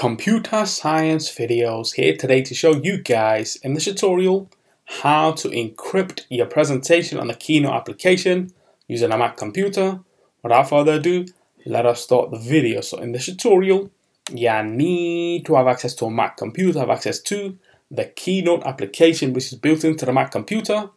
Computer Science videos here today to show you guys in this tutorial how to encrypt your presentation on the Keynote application using a Mac computer. Without further ado, let us start the video. So in this tutorial, you need to have access to a Mac computer, have access to the Keynote application which is built into the Mac computer.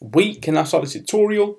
We can now start the tutorial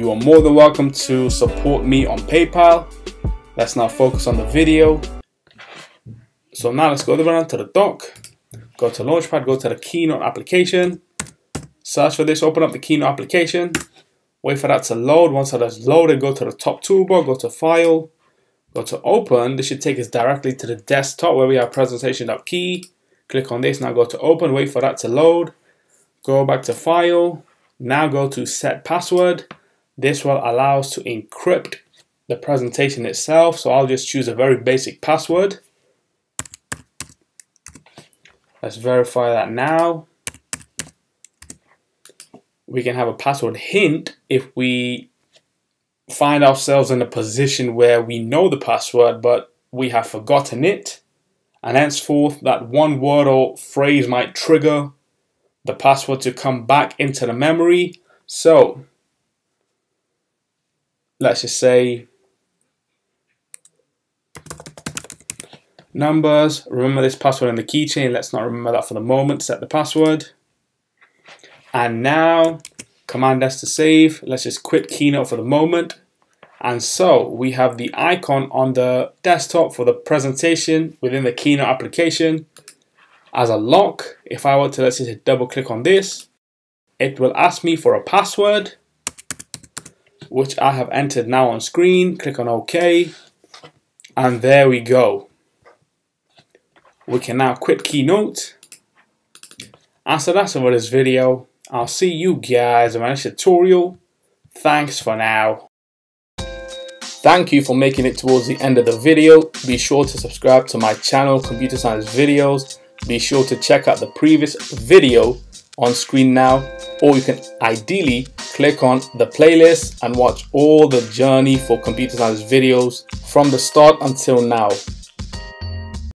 you are more than welcome to support me on PayPal. Let's now focus on the video. So now let's go around to the dock. Go to Launchpad, go to the Keynote application. Search for this, open up the Keynote application. Wait for that to load. Once that is loaded, go to the top toolbar, go to File, go to Open. This should take us directly to the desktop where we have presentation.key. Click on this, now go to Open, wait for that to load. Go back to File, now go to Set Password. This will allow us to encrypt the presentation itself. So I'll just choose a very basic password. Let's verify that now. We can have a password hint if we find ourselves in a position where we know the password but we have forgotten it and henceforth that one word or phrase might trigger the password to come back into the memory. So let's just say numbers. Remember this password in the keychain. Let's not remember that for the moment. Set the password. And now, Command S to save. Let's just quit Keynote for the moment. And so we have the icon on the desktop for the presentation within the Keynote application as a lock. If I were to let's just double click on this, it will ask me for a password which I have entered now on screen. Click on OK. And there we go. We can now quit Keynote. And so that's it for this video. I'll see you guys in my next tutorial. Thanks for now. Thank you for making it towards the end of the video. Be sure to subscribe to my channel, Computer Science Videos. Be sure to check out the previous video on screen now or you can ideally click on the playlist and watch all the journey for computer science videos from the start until now